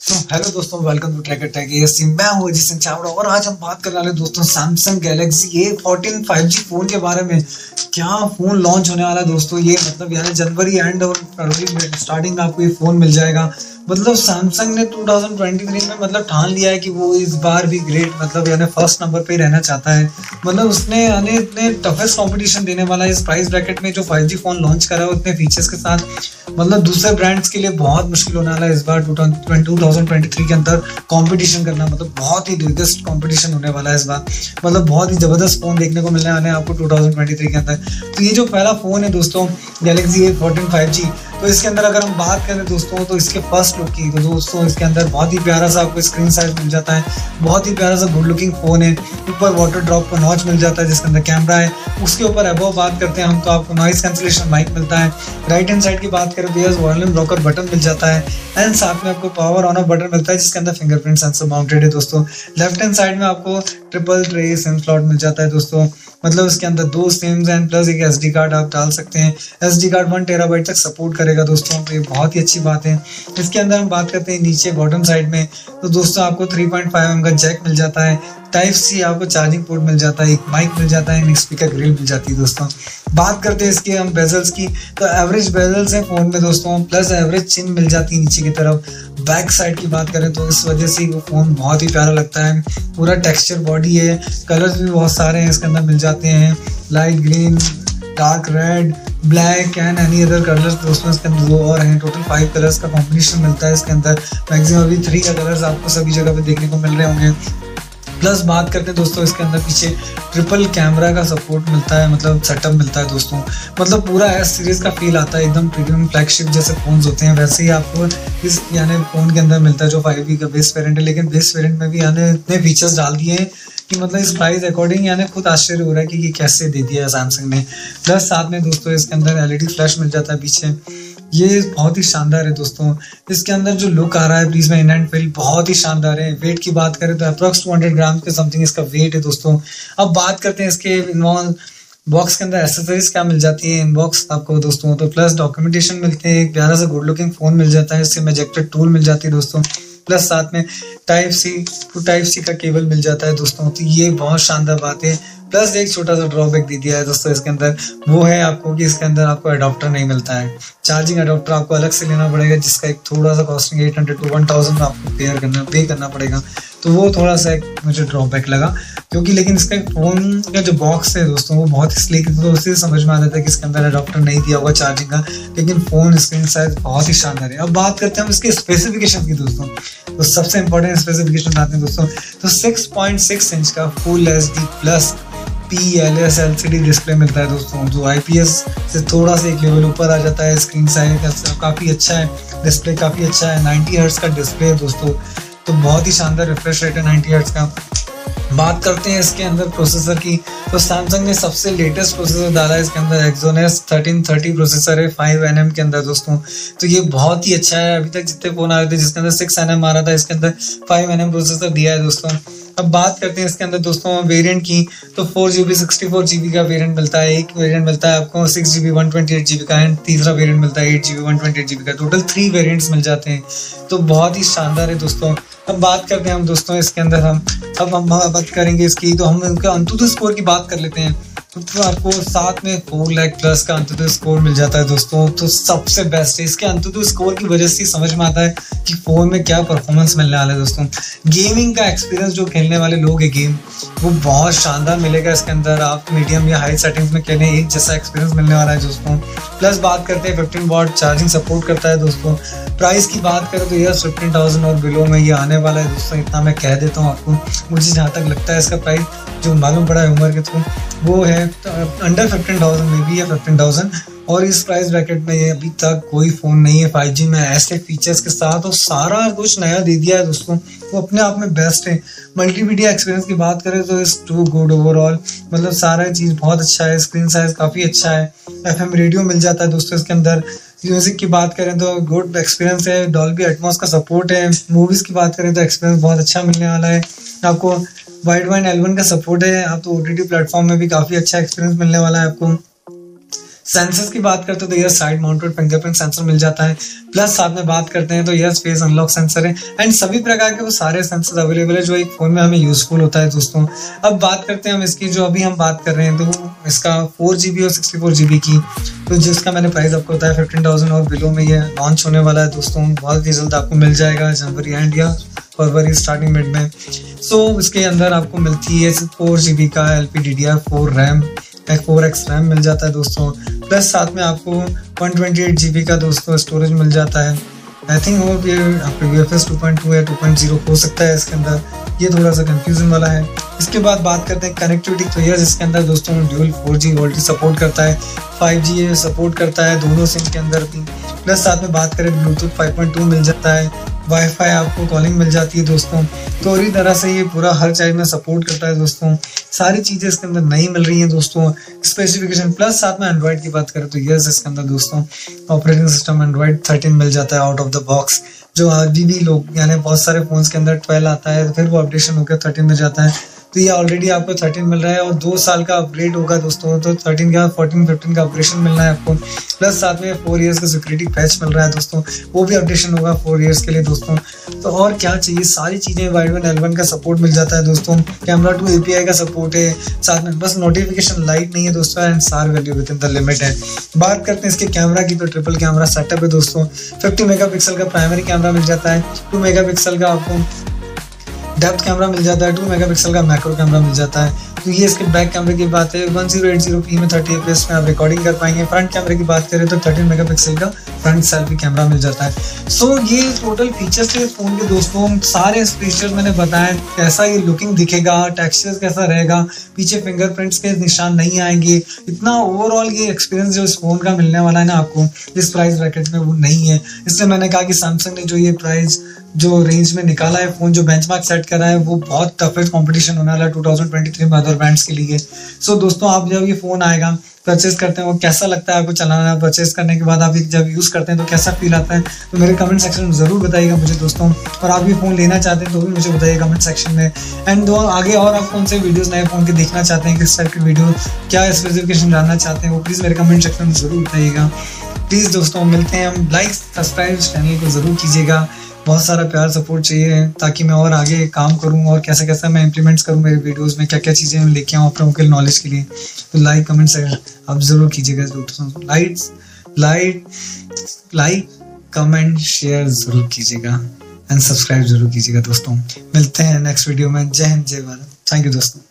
तो हेलो दोस्तों welcome to tracker tag AC मैं हूँ सिंह चावड़ा और आज हम बात करने वाले दोस्तों Samsung Galaxy A fourteen five G phone के बारे में। क्या फ़ोन लॉन्च होने वाला है दोस्तों? ये मतलब यानी जनवरी एंड और फरवरी स्टार्टिंग में आपको ये फ़ोन मिल जाएगा। मतलब सैमसंग ने 2023 में मतलब ठान लिया है कि वो इस बार भी ग्रेट मतलब यानी फ़र्स्ट नंबर पे रहना चाहता है। मतलब उसने, यानी इतने टफेस्ट कंपटीशन देने वाला है इस प्राइस ब्रैकेट में, जो 5G फ़ोन लॉन्च करा है उतने फीचर्स के साथ। मतलब दूसरे ब्रांड्स के लिए बहुत मुश्किल होने वाला है इस बार 2023 के अंदर कंपटीशन करना। मतलब बहुत ही बिगेस्ट कॉम्पिटिशन होने वाला है इस बार। मतलब बहुत ही ज़बरदस्त फ़ोन देखने को मिलने वाले हैं आपको 2023 के अंदर। तो ये जो पहला फ़ोन है दोस्तों Galaxy A fourteen five G तो इसके अंदर अगर हम बात करें दोस्तों तो इसके फ़र्स्ट लुक की तो दोस्तों, इसके अंदर बहुत ही प्यारा सा आपको स्क्रीन साइज़ मिल जाता है। बहुत ही प्यारा सा गुड लुकिंग फ़ोन है। ऊपर वाटर ड्रॉप का नॉच मिल जाता है, जिसके अंदर कैमरा है। उसके ऊपर अबव बात करते हैं हम तो आपको नॉइस कैंसिलेशन माइक मिलता है। राइट हैंड साइड की बात करें तो वॉल्यूम रॉकर बटन मिल जाता है। एंड साथ में आपको पावर ऑन ऑफ़ बटन मिलता है, जिसके अंदर फिंगरप्रिंट सेंसर माउंटेड है दोस्तों। लेफ़्ट हैंड साइड में आपको ट्रिपल ट्रे सिम स्लॉट मिल जाता है दोस्तों। मतलब इसके अंदर दो सिम्स एंड प्लस एक एसडी कार्ड आप डाल सकते हैं। एसडी कार्ड वन टेराबाइट तक सपोर्ट करेगा दोस्तों तो ये बहुत ही अच्छी बात है। इसके अंदर हम बात करते हैं नीचे बॉटम साइड में। तो दोस्तों, आपको 3.5 पॉइंट का जैक मिल जाता है। टाइप सी आपको चार्जिंग पोर्ट मिल जाता है, एक माइक मिल जाता है एक स्पीकर ग्रिल मिल जाती है दोस्तों। बात करते हैं इसके हम बेजल्स की। तो एवरेज बेजल्स हैं फ़ोन में दोस्तों प्लस एवरेज चिन मिल जाती है नीचे की तरफ़। बैक साइड की बात करें तो इस वजह से वो फ़ोन बहुत ही प्यारा लगता है। पूरा टेक्सचर बॉडी है कलर्स भी बहुत सारे हैं, इसके अंदर मिल जाते हैं। Light green dark red black and any other colours दोस्तों इसके अंदर दो और हैं। टोटल फाइव कलर्स का कॉम्बिनेशन मिलता है इसके अंदर। मैक्सिमम अभी थ्री का कलर्स आपको सभी जगह पे देखने को मिल रहे होंगे। प्लस बात करते हैं दोस्तों, इसके अंदर पीछे ट्रिपल कैमरा का सपोर्ट मिलता है मतलब सेटअप मिलता है दोस्तों। मतलब पूरा एस सीरीज़ का फील आता है, एकदम प्रीमियम फ्लैगशिप जैसे फ़ोन होते हैं, वैसे ही आपको इस, यानी फ़ोन के अंदर मिलता है जो फाइव का बेस वेरियंट है, लेकिन बेस वेरियंट में भी यानी इतने फीचर्स डाल दिए हैं कि मतलब इस प्राइस अकॉर्डिंग यानी खुद आश्चर्य हो रहा है कि ये कैसे दे दिया है सैमसंग ने। प्लस साथ में दोस्तों, इसके अंदर एलईडी फ्लैश मिल जाता है पीछे। ये बहुत ही शानदार है दोस्तों। इसके अंदर जो लुक आ रहा है प्लीज़ में इन एंड फील बहुत ही शानदार है। वेट की बात करें तो अप्रोक्स टू हंड्रेड ग्राम के समथिंग इसका वेट है दोस्तों। अब बात करते हैं इसके इन्वॉल्व बॉक्स के अंदर एसेसरीज क्या मिल जाती है। इनबॉक्स आपको दोस्तों तो प्लस डॉक्यूमेंटेशन मिलते हैं, एक प्यारा सा गुड लुकिंग फ़ोन मिल जाता है, इससे मेजेक्टेड टूल मिल जाती है दोस्तों। प्लस साथ में type C to type C का केबल मिल जाता है दोस्तों तो ये बहुत शानदार बात है। प्लस एक छोटा सा ड्रॉबैक दे दिया है दोस्तों इसके अंदर, वो है आपको कि इसके अंदर आपको अडोप्टर नहीं मिलता है। चार्जिंग अडोप्टर आपको अलग से लेना पड़ेगा, जिसका एक थोड़ा सा costing eight hundred to one thousand आपको पेयर करना पे करना पड़ेगा। तो वो थोड़ा सा एक मुझे ड्रॉबैक लगा, क्योंकि लेकिन इसका फ़ोन का जो बॉक्स है दोस्तों, वो बहुत ही स्लीक तो उससे समझ में आ जाता है कि इसके अंदर अडोप्टर नहीं दिया होगा चार्जिंग का, लेकिन फ़ोन स्क्रीन साइज़ बहुत ही शानदार है। अब बात करते हैं हम इसके स्पेसिफिकेशन की दोस्तों। तो सबसे इंपॉर्टेंट स्पेसिफिकेशन आते हैं दोस्तों। तो 6.6 इंच का full H D plus P L S L C D display मिलता है दोस्तों। जो आई पी एस से थोड़ा सा एक लेवल ऊपर आ जाता है। स्क्रीन साइज़ काफ़ी अच्छा है। डिस्प्ले काफ़ी अच्छा है। नाइन्टी हर्ट्स का डिस्प्ले है दोस्तों। तो बहुत ही शानदार रिफ्रेश रेट है नाइन्टी हर्ट्स का। बात करते हैं इसके अंदर प्रोसेसर की। तो सैमसंग ने सबसे लेटेस्ट प्रोसेसर डाला है। इसके अंदर एक्सोनेस थर्टीन थर्टी प्रोसेसर है। फाइव एन के अंदर दोस्तों। तो ये बहुत ही अच्छा है। अभी तक जितने फ़ोन आ रहे थे, जिसके अंदर सिक्स एन आ रहा था, इसके अंदर फाइव एन प्रोसेसर दिया है दोस्तों। अब बात करते हैं इसके अंदर दोस्तों वेरिएंट की तो four G B sixty four G B का वेरिएंट मिलता है, एक वेरिएंट मिलता है आपको six G B one twenty eight G B का एंड तीसरा वेरिएंट मिलता है eight G B one twenty eight G B का। टोटल थ्री वेरिएंट्स मिल जाते हैं। तो बहुत ही शानदार है दोस्तों। अब बात करते हैं हम दोस्तों इसके अंदर हम, अब हम बात करेंगे इसकी तो हम उनके अंतुत स्कोर की बात कर लेते हैं। तो, आपको साथ में फोर लैख प्लस का अंतुत स्कोर मिल जाता है दोस्तों। तो सबसे बेस्ट है इसके अंतुत स्कोर की वजह से समझ में आता है कि फ़ोन में क्या परफॉर्मेंस मिलने वाला है दोस्तों। गेमिंग का एक्सपीरियंस जो खेलने वाले लोग हैं गेम वो बहुत शानदार मिलेगा इसके अंदर। आप मीडियम या हाई सेटिंग्स में खेलें एक जैसा एक्सपीरियंस मिलने वाला है दोस्तों। प्लस बात करते हैं फिफ्टीन वॉट चार्जिंग सपोर्ट करता है दोस्तों। प्राइस की बात करें तो यह फिफ्टीन थाउज़ेंड और बिलो में ये आने वाला है। दोस्तों, इतना मैं कह देता हूँ आपको। मुझे जहाँ तक लगता है इसका प्राइस जो मालूम पड़ा है उम्र के थ्रू, वो है अंडर फिफ्टीन थाउज़ेंड में भी है फिफ्टीन थाउज़ेंड। और इस प्राइस ब्रैकेट में ये अभी तक कोई फ़ोन नहीं है फाइव जी में। ऐसे फीचर्स के साथ और सारा कुछ नया दे दिया है दोस्तों। वो अपने आप में बेस्ट है। मल्टीमीडिया एक्सपीरियंस की बात करें तो इस टू गुड ओवरऑल मतलब सारा चीज़ बहुत अच्छा है। स्क्रीन साइज़ काफ़ी अच्छा है। एफएम रेडियो मिल जाता है दोस्तों इसके अंदर। म्यूज़िक की बात करें तो गुड एक्सपीरियंस है, डॉल्बी एटमोस का सपोर्ट है, मूवीज़ की बात करें तो एक्सपीरियंस बहुत अच्छा मिलने वाला है। आपको वाइड वाइन एलवन का सपोर्ट है, आप तो ओ टी प्लेटफॉर्म में भी काफ़ी अच्छा एक्सपीरियंस मिलने वाला है आपको। सेंसर्स की बात करते हैं तो यह साइड माउंटेड फिंगरप्रिंट सेंसर मिल जाता है। प्लस साथ में बात करते हैं तो यह फेस अनलॉक सेंसर है। एंड सभी प्रकार के वो सारे सेंसर अवेलेबल है जो एक फ़ोन में हमें यूजफुल होता है दोस्तों। अब बात करते हैं हम इसकी जो अभी हम बात कर रहे हैं तो इसका फोर जी और सिक्सटी फोर जीबी की। तो जिसका मैंने प्राइस आपको बताया फिफ्टीन थाउज़ेंड और बिलो में ये लॉन्च होने वाला है दोस्तों। बहुत ही जल्द आपको मिल जाएगा जनवरी एंड या फरवरी स्टार्टिंग मिड में। सो so, इसके अंदर आपको मिलती है फोर जी का L P D D R four RAM four X RAM मिल जाता है दोस्तों। प्लस साथ में आपको one twenty eight G B का दोस्तों स्टोरेज मिल जाता है। आई थिंक होप ये आपके U F S two point two या टू पॉइंट ज़ीरो हो सकता है इसके अंदर। ये थोड़ा सा कन्फ्यूज़न वाला है। इसके बाद बात करते हैं कनेक्टिविटी तो यह जिसके अंदर दोस्तों dual four G VoLTE support करता है फाइव जी सपोर्ट करता है, दोनों सिम के अंदर भी। प्लस साथ में बात करें ब्लूटूथ फाइव पॉइंट टू मिल जाता है वाईफाई आपको कॉलिंग मिल जाती है दोस्तों। तो इसी तरह से ये पूरा हर चीज़ में सपोर्ट करता है दोस्तों। सारी चीज़ें इसके अंदर नहीं मिल रही हैं दोस्तों। स्पेसिफिकेशन प्लस साथ में एंड्रॉइड की बात करें तो यस इसके अंदर दोस्तों ऑपरेटिंग सिस्टम एंड्रॉइड थर्टीन मिल जाता है आउट ऑफ़ द बॉक्स जो अभी भी लोग, यानी बहुत सारे फोन्स के अंदर ट्वेल्व आता है तो फिर वो अपडेशन होकर थर्टीन में जाता है। तो ये ऑलरेडी आपको थर्टीन मिल रहा है और दो साल का अपग्रेड होगा दोस्तों। तो थर्टीन का फोर्टीन फिफ्टीन का अपग्रेशन मिलना है आपको। प्लस साथ में फोर इयर्स का सिक्योरिटी पैच मिल रहा है दोस्तों। वो भी अपडेशन होगा फोर इयर्स के लिए दोस्तों। तो और क्या चाहिए? सारी चीज़ें वाइड वन एल का सपोर्ट मिल जाता है दोस्तों। कैमरा टू एपीआई का सपोर्ट है। साथ में बस नोटिफिकेशन लाइट नहीं है दोस्तों and SAR value within the limit है। बात करते हैं इसके कैमरा की तो ट्रिपल कैमरा सेटअप है दोस्तों। फिफ्टी मेगा का प्राइमरी कैमरा मिल जाता है। टू मेगा का आपको डेप्थ कैमरा मिल जाता है टू मेगापिक्सल का मैक्रो कैमरा मिल जाता है। तो ये इसके बैक कैमरे की बात है one zero eight zero P में थर्टी एफ़ में आप रिकॉर्डिंग कर पाएँगे। फ्रंट कैमरे की बात करें तो थर्टीन मेगापिक्सल का फ्रंट सेल्फी कैमरा मिल जाता है। सो so, ये टोटल फीचर्स थे फ़ोन के दोस्तों। सारे फीचर्स मैंने बताया कैसा ये लुकिंग दिखेगा टेक्सचर कैसा रहेगा पीछे फिंगरप्रिंट्स के निशान नहीं आएँगे। इतना ओवरऑल ये एक्सपीरियंस जो इस फ़ोन का मिलने वाला है ना आपको इस प्राइस ब्रैकेट में वो नहीं है। इसलिए मैंने कहा कि सैमसंग ने जो ये प्राइस जो रेंज में निकाला है फ़ोन जो बेंचमार्क सेट करा है वो बहुत टफेस्ट कंपटीशन होने वाला है 2023 में अदर ब्रांड्स के लिए। सो so, दोस्तों आप जब ये फ़ोन आएगा परचेज करते हैं वो कैसा लगता है आपको चलाना परचेज करने के बाद आप जब यूज़ करते हैं तो कैसा फील आता है तो मेरे कमेंट सेक्शन में ज़रूर बताइएगा मुझे दोस्तों। और आप भी फ़ोन लेना चाहते हैं तो भी मुझे बताइए कमेंट सेक्शन में। एंड दो आगे और आप कौन से वीडियोज़ नए फ़ोन के देखना चाहते हैं किस टाइप की वीडियो क्या स्पेसिफिकेशन जानना चाहते हैं वो प्लीज़ मेरे कमेंट सेक्शन में ज़रूर बताइएगा। प्लीज़ दोस्तों मिलते हैं हम लाइक सब्सक्राइब चैनल को ज़रूर कीजिएगा। बहुत सारा प्यार सपोर्ट चाहिए ताकि मैं और आगे काम करूँ और कैसे कैसे मैं इम्प्लीमेंट्स करूँ मेरे वीडियोज़ में क्या क्या चीज़ें लेके आऊँ अपने नॉलेज के लिए। तो लाइक कमेंट्स आप ज़रूर कीजिएगा दोस्तों like like like comment share ज़रूर कीजिएगा एंड सब्सक्राइब ज़रूर कीजिएगा दोस्तों। मिलते हैं नेक्स्ट वीडियो में। जय हिंद, जय भारत। थैंक यू दोस्तों।